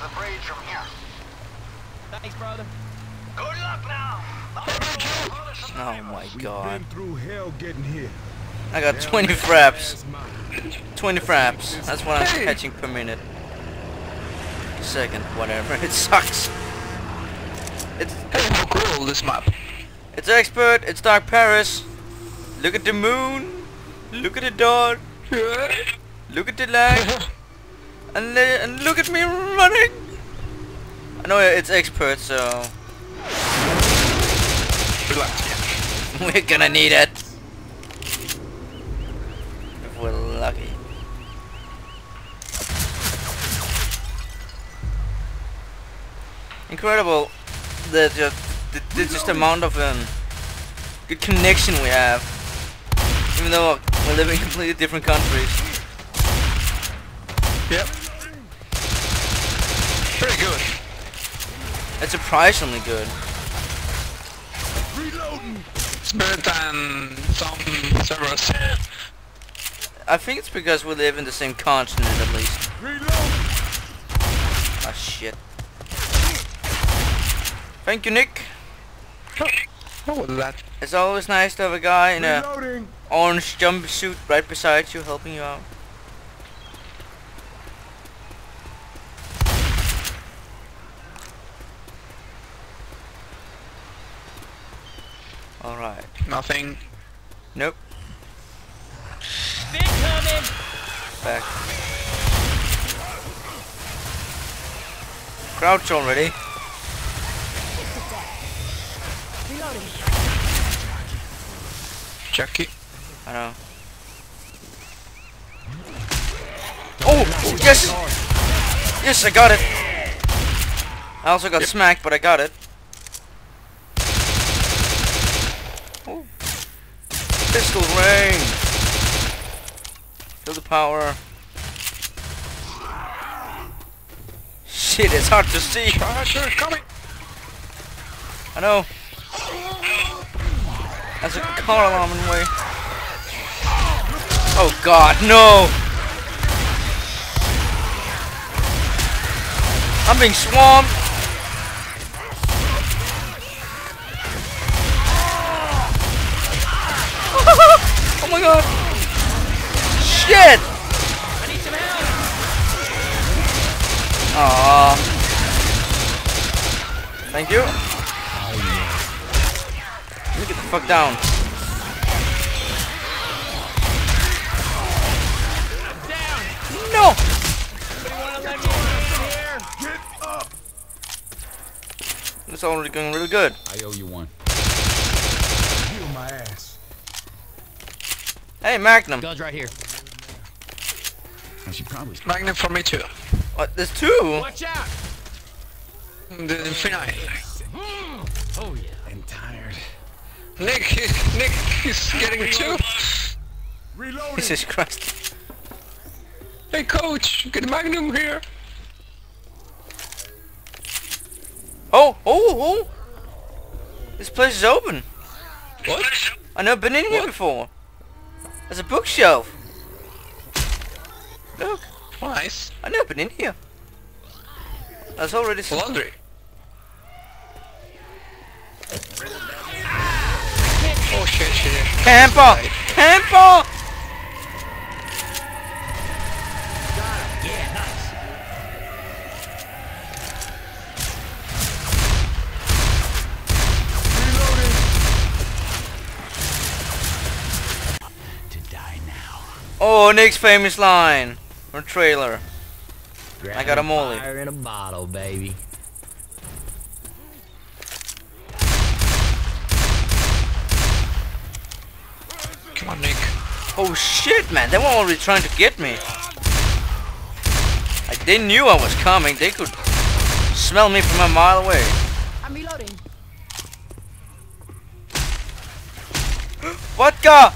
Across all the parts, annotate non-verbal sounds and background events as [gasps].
the bridge from here. Thanks, brother. Good luck now. Oh my We've god. through hell getting here. I got 20 fraps. 20 fraps. That's what I'm catching per minute. Second, whatever. [laughs] It sucks. It's Hey, how cool this map. it's expert. It's Dark Parish. Look at the moon. Look at the dot. Look at the light. [laughs] and, and look at me running. I know it's expert, so [laughs] we're gonna need it. If we're lucky. Incredible the just the, the just amount of um good connection we have. Even though we live in completely different countries. Yep. Pretty good. It's surprisingly good. Reloading. It's better than some servers. I think it's because we live in the same continent at least. Ah shit. Thank you, Nick. What was that? It's always nice to have a guy in a orange jumpsuit right beside you helping you out. Alright. Nothing. Nope. Big coming. Back. Crouch already. Jackie. I know. Oh! oh, Yes! Yes, I got it! I also got smacked, but I got it. Oh. Pistol rain! Feel the power. Shit, it's hard to see. Charger coming. I know. That's a car alarm in the way. Oh god, no! I'm being swamped! My god! Shit! I need some help. Aww. Thank you. Let me get the fuck down. No! It's already going really good. I owe you one. Heal my ass. Hey, Magnum. Guns right here. I should probably. Magnum for me too. What? There's two? Watch out. The infinite. Hmm. Oh yeah. I'm tired. Nick, Nick is getting two. Reloading. Jesus Christ. Hey coach, get Magnum here. Oh, oh, oh! This place is open. What? I've never been in here before. There's a bookshelf. Look, Nice. I've never been in here. There's already some... Laundry. Oh shit, shit. Camper! Camper! Yeah, Oh, Nick's famous line. Or trailer. I got a molly. Fire in a bottle, baby. Come on, Nick. Oh shit, man. They were already trying to get me. Like, they knew I was coming. They could smell me from a mile away. I'm reloading. [gasps] Vodka!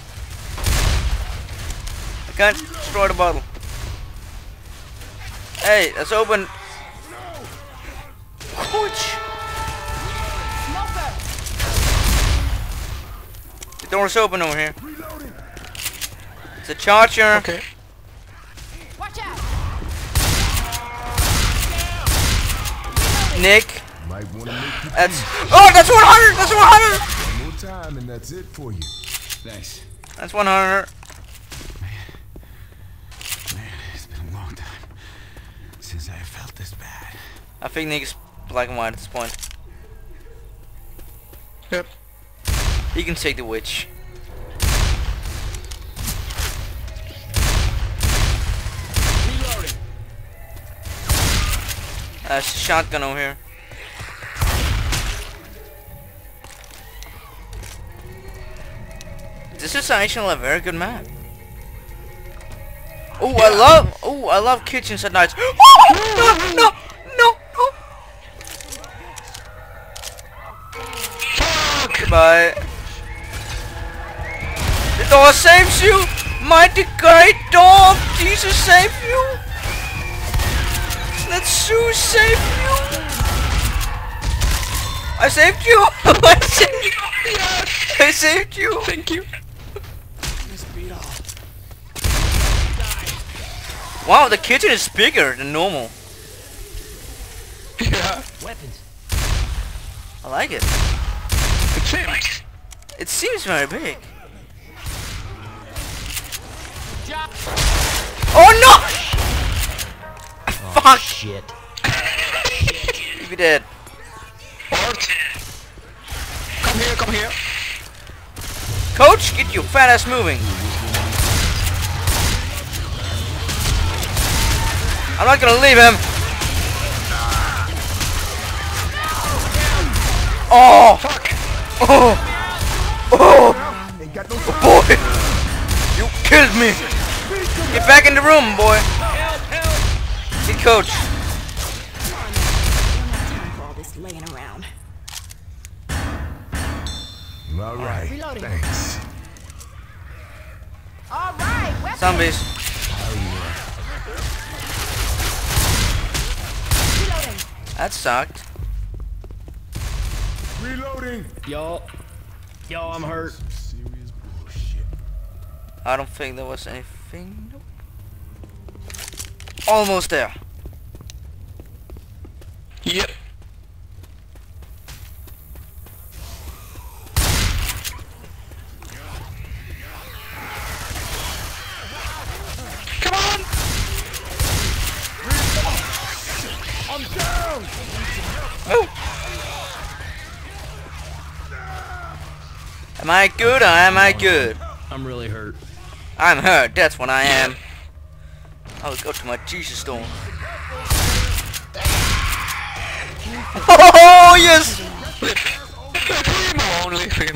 I can't destroy the bottle. Hey, let's open. Ouch. The door's open over here. It's a charger. Okay. Watch out! Nick. Might want to make That's oh, that's 100. That's 100. one more time, and that's it for you. Nice. That's 100. Man, it's been a long time since I felt this bad. I think Nick is black and white at this point. Yep. He can take the witch. Uh, Reloading. There's a shotgun over here. This is actually a very good map. Oh, I love. Oh, I love kitchens at night. [gasps] No, no, no, no. Goodbye. The door saves you. Mighty great door. Jesus save you. Let Sue save you. I saved you. [laughs] I saved you. I saved you. Thank you. Wow, the kitchen is bigger than normal. Yeah. Weapons. I like it. It seems. It seems very big. Oh no! Oh, [laughs] Fuck! Shit. You dead. Art. Come here, come here. Coach, get your fat ass moving. I'm not gonna leave him. Oh! Fuck. Oh! Oh! Ain't got no Boy! You killed me! Get back in the room, boy! Get coach. all this laying around. All right. Thanks. All right. Zombies. Reloading. That sucked. Reloading. Yo. Yo, I'm hurt. Serious bullshit. I don't think there was anything. Nope. Almost there. Yep. Come on! Am I good or am I good? I'm really hurt. I'm hurt, that's what I am. I'll go to my Jesus stone. [laughs] Oh yes! [laughs] Only, three more.